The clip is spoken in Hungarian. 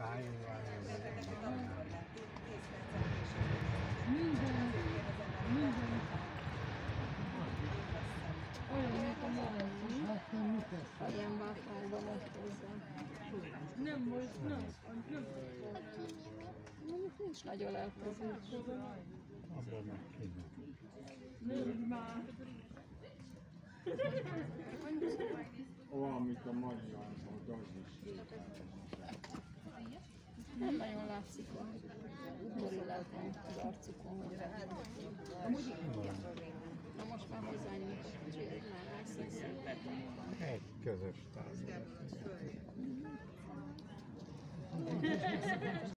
Minden, minden. Olyan, mint a malom. Hát nem mit tesz? Ilyen váfájban lett hozzá. Nem most, nem. nem. Mondjuk nincs nagy ölelkezés. abban meg kéne. Nézd már. Valamit a magyar, az is. Nem nagyon látszik a borulátban az arcukon, hogy Na most már hozzányújt Jill, már megszínszik. Egy közös társadalom.